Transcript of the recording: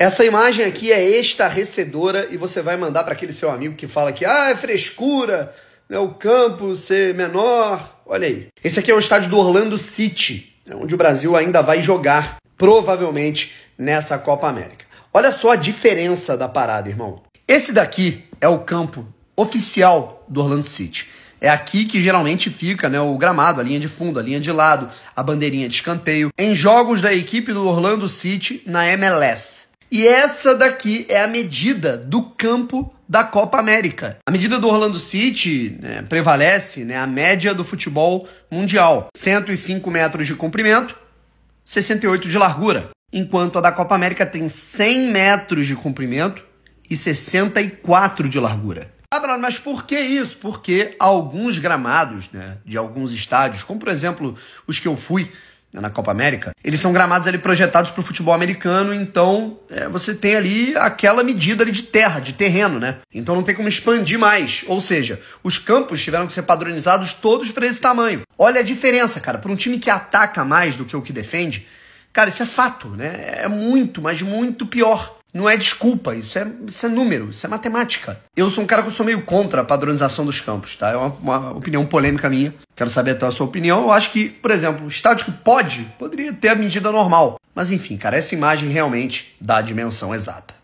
Essa imagem aqui é estarrecedora e você vai mandar para aquele seu amigo que fala que ah, é frescura, né, o campo ser menor. Olha aí. Esse aqui é o estádio do Orlando City, né, onde o Brasil ainda vai jogar, provavelmente, nessa Copa América. Olha só a diferença da parada, irmão. Esse daqui é o campo oficial do Orlando City. É aqui que geralmente fica né, o gramado, a linha de fundo, a linha de lado, a bandeirinha de escanteio, em jogos da equipe do Orlando City na MLS. E essa daqui é a medida do campo da Copa América. A medida do Orlando City né, prevalece né, a média do futebol mundial: 105 metros de comprimento, 68 de largura, enquanto a da Copa América tem 100 metros de comprimento e 64 de largura. Ah, Bruno, mas por que isso? Porque alguns gramados né, de alguns estádios, como por exemplo os que eu fui na Copa América, eles são gramados ali projetados para o futebol americano, então é, você tem ali aquela medida ali de terra, de terreno, né? Então não tem como expandir mais. Ou seja, os campos tiveram que ser padronizados todos para esse tamanho. Olha a diferença, cara. Para um time que ataca mais do que o que defende, cara, isso é fato, né? É muito, mas muito pior. Não é desculpa, isso é, isso é número, isso é matemática. Eu sou um cara que eu sou meio contra a padronização dos campos, tá? É uma, uma opinião polêmica minha. Quero saber até a sua opinião. Eu acho que, por exemplo, o estádio que pode, poderia ter a medida normal. Mas enfim, cara, essa imagem realmente dá a dimensão exata.